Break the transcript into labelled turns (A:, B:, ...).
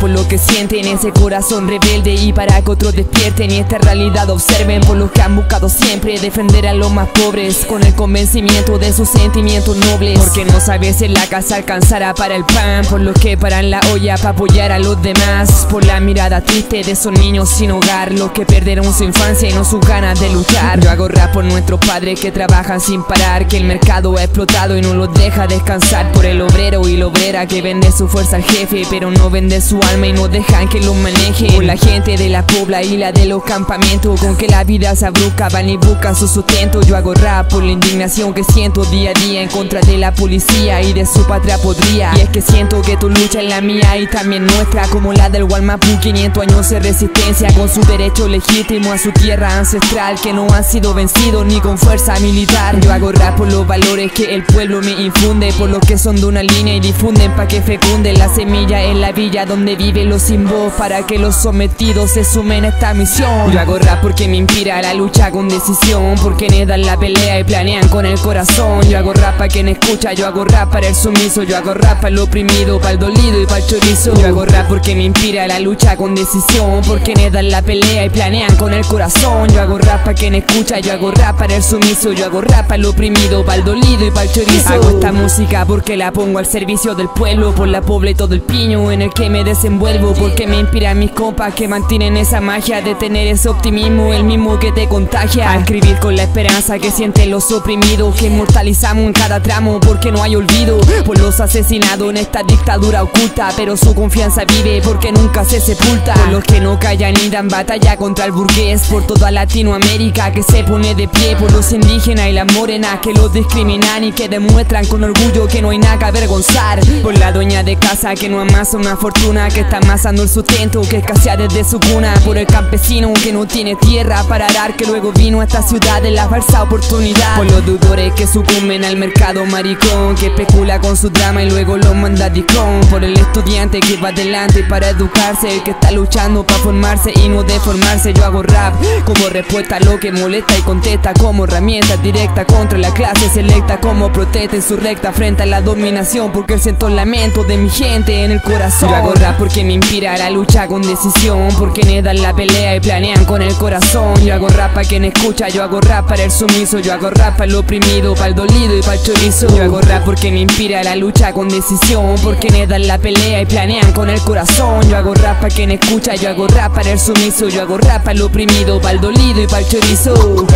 A: por lo que sienten ese corazón rebelde y para que otros despierten y esta realidad observen por lo que han buscado siempre defender a los más pobres con el convencimiento de sus sentimientos nobles. Porque no sabes si la casa alcanzará para el pan por lo que paran la olla para apoyar a los demás. Por la mirada triste de esos niños sin hogar los que perdieron su infancia y no sus ganas de luchar. Yo hago rap por nuestros padres que trabajan sin parar que el mercado ha explotado y no los deja descansar por el obrero y la que vende su fuerza al jefe pero no vende su alma y no dejan que lo maneje. Por la gente de la pobla y la de los campamentos con que la vida se abruca van y buscan su sustento. Yo hago rap por la indignación que siento día a día en contra de la policía y de su patria podría. Y es que siento que tu lucha es la mía y también nuestra como la del Walmapu 500 años de resistencia con su derecho legítimo a su tierra ancestral que no han sido vencidos ni con fuerza militar. Yo hago rap por los valores que el pueblo me infunde por los que son de una línea y difunden pa' que fecunde la semilla en la villa donde vive los sin para que los sometidos se sumen a esta misión. Yo hago rap porque me inspira la lucha con decisión porque me dan la pelea y planean con el corazón. Yo hago rap para quien escucha yo hago rap para el sumiso yo hago rap para el oprimido para el dolido y para el chorizo. Yo hago rap porque me inspira la lucha con decisión porque me dan la pelea y planean con el corazón. Yo hago rap para quien escucha yo hago rap para el sumiso yo hago rap para el oprimido para el dolido y para el chorizo. Hago esta música porque la pongo al servicio del pueblo por la pobre y todo el piño en el que me desenvuelvo porque me inspira mis compas que mantienen esa magia de tener ese optimismo el mismo que te contagia. A escribir con la esperanza que sienten los oprimidos que inmortalizamos en cada tramo porque no hay olvido por los asesinados en esta dictadura oculta pero su confianza vive porque nunca se sepulta. Por los que no callan y dan batalla contra el burgués por toda Latinoamérica que se pone de pie por los indígenas y las morenas que los discriminan y que demuestran con orgullo que no hay nada que avergonzar por la dueña de casa que no amasa una fortuna que está amasando el sustento que escasea desde su cuna. Por el campesino que no tiene tierra para arar que luego vino a esta ciudad en la falsa oportunidad. Por los deudores que sucumben al mercado maricón que especula con su drama y luego lo manda a discón por el estudiante que va adelante para educarse el que está luchando para formarse y no deformarse. Yo hago rap como respuesta a lo que molesta y contesta como herramienta directa contra la clase selecta como protesta insurrecta frente a la dominación porque él el lamento de mi gente en el corazón. Yo hago rap porque me inspira la lucha con decisión porque me dan la pelea y planean con el corazón. Yo hago rap para quien escucha yo hago rap para el sumiso yo hago rap para el oprimido para el dolido y para el chorizo. Yo hago rap porque me inspira la lucha con decisión porque me dan la pelea y planean con el corazón. Yo hago rap para quien escucha yo hago rap para el sumiso yo hago rap para el oprimido para el dolido y para el chorizo